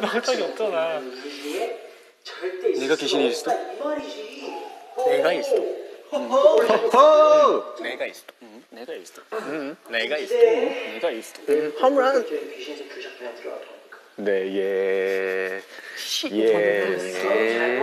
나올 적이 없잖아. 내가 귀신일 수도? 내가 있어. 음. 호! 내가 있어. 내가 있어. 내가 있어. 내가 있어. 홈런. 네, 예. 예. 예.